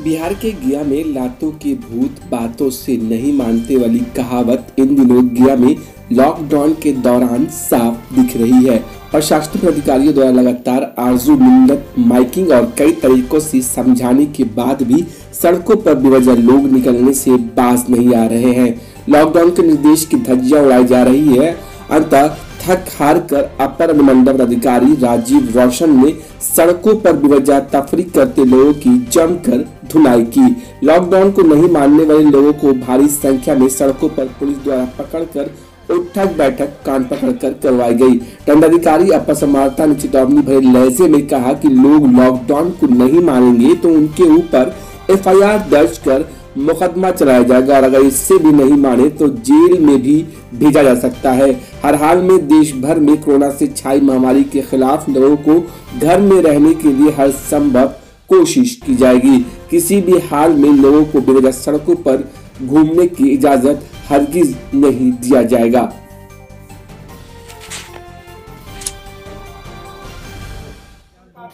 बिहार के गया में लातों के भूत बातों से नहीं मानते वाली कहावत इन दिनों गया में लॉकडाउन के दौरान साफ़ दिख रही है। और प्रशासनिक अधिकारियों द्वारा लगातार आरज़ू, मिन्नत, माइकिंग और कई तरीकों से समझाने के बाद भी सड़कों पर बेवजह लोग निकलने से बाज नहीं आ रहे हैं। लॉकडाउन के निर्देश की धज्जियाँ उड़ाई जा रही है। अंतः थक हार कर अपर अनुमंडल अधिकारी राजीव रोशन ने सड़कों पर बेवजह तफरी करते लोगों की जमकर धुनाई की। लॉकडाउन को नहीं मानने वाले लोगों को भारी संख्या में सड़कों पर पुलिस द्वारा पकड़कर उठक बैठक कान पकड़कर करवाई गई। दंडाधिकारी अपर समारता ने चेतावनी भरे लहजे में कहा कि लोग लॉकडाउन को नहीं मानेंगे तो उनके ऊपर एफआईआर दर्ज कर मुकदमा चलाया जाएगा और अगर इससे भी नहीं माने तो जेल में भी भेजा जा सकता है। हर हाल में देश भर में कोरोना से छाई महामारी के खिलाफ लोगों को घर में रहने के लिए हर संभव कोशिश की जाएगी। किसी भी हाल में लोगों को बेवजह सड़कों पर घूमने की इजाज़त हरगिज नहीं दिया जाएगा।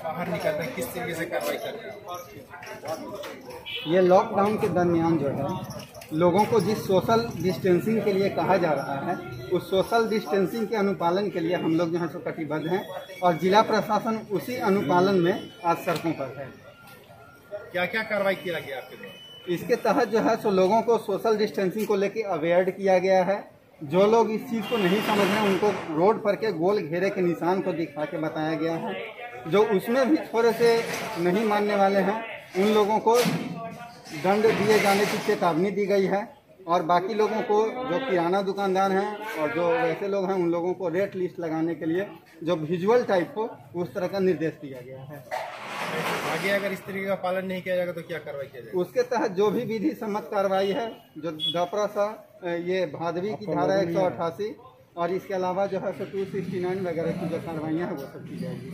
बाहर निकल रहे हैं किस तरीके से कार्रवाई कर रहे हैं? ये लॉकडाउन के दरमियान जो है लोगों को जिस सोशल डिस्टेंसिंग के लिए कहा जा रहा है उस सोशल डिस्टेंसिंग के अनुपालन के लिए हम लोग जो है सो कटिबद्ध हैं और जिला प्रशासन उसी अनुपालन में आज सड़कों पर है। क्या क्या कार्रवाई किया गया आपके द्वारा? इसके तहत जो है सो लोगों को सोशल डिस्टेंसिंग को लेकर अवेयर किया गया है। जो लोग इस चीज़ को नहीं समझ रहे हैं उनको रोड पर के गोल घेरे के निशान को दिखा के बताया गया है। जो उसमें भी थोड़े से नहीं मानने वाले हैं उन लोगों को दंड दिए जाने की चेतावनी दी गई है और बाकी लोगों को जो किराना दुकानदार हैं और जो वैसे लोग हैं उन लोगों को रेट लिस्ट लगाने के लिए जो विजुअल टाइप हो उस तरह का निर्देश दिया गया है। आगे अगर इस तरीके का पालन नहीं किया जाएगा तो क्या कार्रवाई किया जाएगा? उसके तहत जो भी विधि सम्मत कार्रवाई है जो डपरा सा ये भादवी की धारा एक सौ अट्ठासी और इसके अलावा जो है सो टू सिक्सटी नाइन वगैरह की जो कार्रवाइयाँ हैं वो सब की जाएगी।